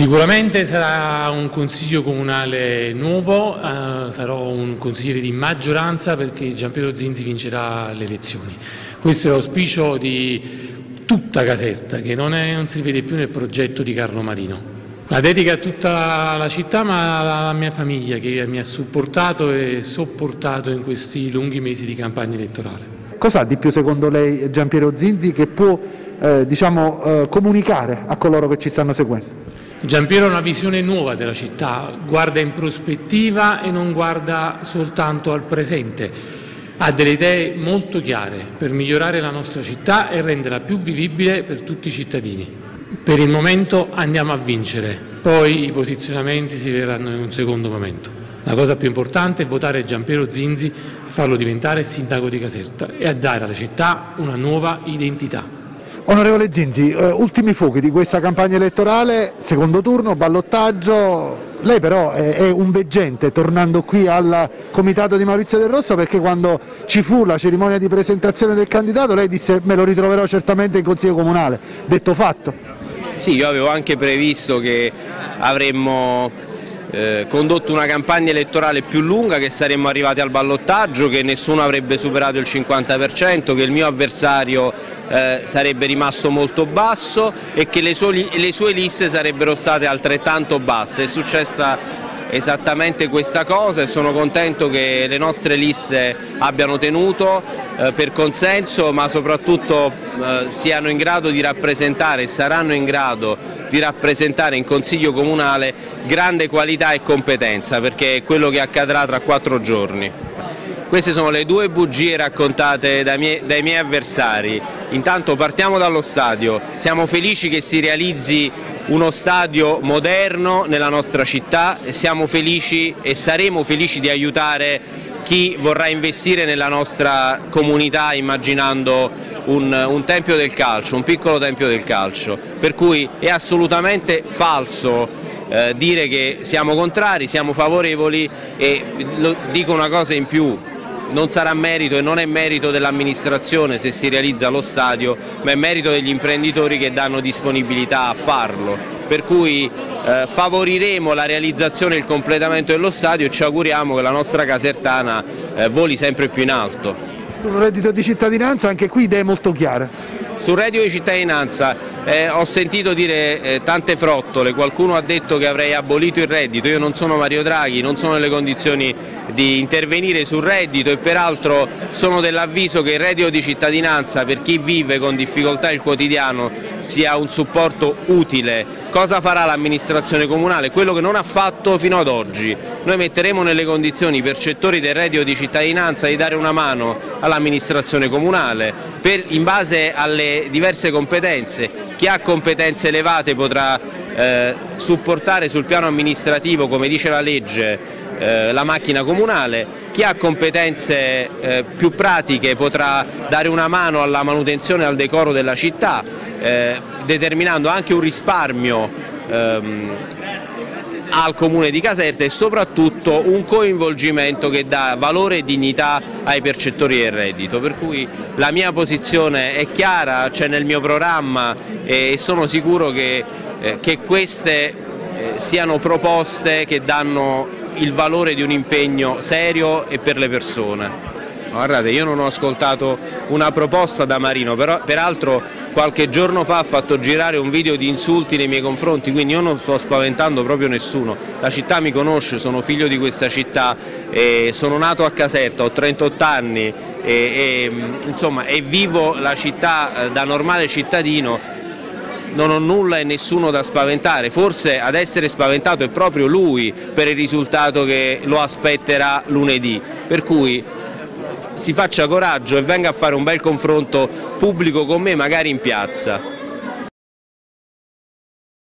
Sicuramente sarà un consiglio comunale nuovo, eh, sarò un consigliere di maggioranza perché Giampiero Zinzi vincerà le elezioni. Questo è l'auspicio di tutta Caserta che non, è, non si vede più nel progetto di Carlo Marino. La dedica a tutta la città ma alla mia famiglia che mi ha supportato e sopportato in questi lunghi mesi di campagna elettorale. Cosa ha di più secondo lei Giampiero Zinzi che può eh, diciamo, eh, comunicare a coloro che ci stanno seguendo? Giampiero ha una visione nuova della città, guarda in prospettiva e non guarda soltanto al presente. Ha delle idee molto chiare per migliorare la nostra città e renderla più vivibile per tutti i cittadini. Per il momento andiamo a vincere, poi i posizionamenti si verranno in un secondo momento. La cosa più importante è votare Giampiero Zinzi e farlo diventare sindaco di Caserta e a dare alla città una nuova identità. Onorevole Zinzi, eh, ultimi fuochi di questa campagna elettorale, secondo turno, ballottaggio, lei però è, un veggente tornando qui al comitato di Maurizio Del Rosso perché quando ci fu la cerimonia di presentazione del candidato lei disse me lo ritroverò certamente in Consiglio Comunale, detto fatto? Sì, io avevo anche previsto che avremmo eh, condotto una campagna elettorale più lunga, che saremmo arrivati al ballottaggio, che nessuno avrebbe superato il 50%, che il mio avversario eh, sarebbe rimasto molto basso e che le sue, le sue liste sarebbero state altrettanto basse. È successa esattamente questa cosa e sono contento che le nostre liste abbiano tenuto eh, per consenso ma soprattutto eh, siano in grado di rappresentare e saranno in grado di rappresentare in Consiglio Comunale grande qualità e competenza perché è quello che accadrà tra quattro giorni. Queste sono le due bugie raccontate dai miei, dai miei avversari. Intanto partiamo dallo stadio, siamo felici che si realizzi uno stadio moderno nella nostra città, siamo felici e saremo felici di aiutare chi vorrà investire nella nostra comunità immaginando un, un, tempio del calcio, un piccolo tempio del calcio, per cui è assolutamente falso eh, dire che siamo contrari, siamo favorevoli e lo, dico una cosa in più, non sarà merito e non è merito dell'amministrazione se si realizza lo stadio, ma è merito degli imprenditori che danno disponibilità a farlo. Per cui eh, favoriremo la realizzazione e il completamento dello stadio e ci auguriamo che la nostra Casertana eh, voli sempre più in alto. Un reddito di cittadinanza, anche qui idee molto chiare. Sul reddito di cittadinanza eh, ho sentito dire eh, tante frottole, qualcuno ha detto che avrei abolito il reddito, io non sono Mario Draghi, non sono nelle condizioni di intervenire sul reddito e peraltro sono dell'avviso che il reddito di cittadinanza per chi vive con difficoltà il quotidiano sia un supporto utile. Cosa farà l'amministrazione comunale? Quello che non ha fatto fino ad oggi. Noi metteremo nelle condizioni i percettori del reddito di cittadinanza di dare una mano all'amministrazione comunale per, in base alle diverse competenze. Chi ha competenze elevate potrà eh, supportare sul piano amministrativo, come dice la legge, eh, la macchina comunale, chi ha competenze eh, più pratiche potrà dare una mano alla manutenzione e al decoro della città, eh, determinando anche un risparmio ehm, al comune di Caserta e soprattutto un coinvolgimento che dà valore e dignità ai percettori del reddito, per cui la mia posizione è chiara, c'è nel mio programma e sono sicuro che, eh, che queste eh, siano proposte che danno il valore di un impegno serio e per le persone. Guardate, io non ho ascoltato una proposta da Marino, però peraltro qualche giorno fa ha fatto girare un video di insulti nei miei confronti, quindi io non sto spaventando proprio nessuno. La città mi conosce, sono figlio di questa città, sono nato a Caserta, ho 38 anni e, e, insomma, e vivo la città eh, da normale cittadino non ho nulla e nessuno da spaventare, forse ad essere spaventato è proprio lui per il risultato che lo aspetterà lunedì, per cui si faccia coraggio e venga a fare un bel confronto pubblico con me magari in piazza.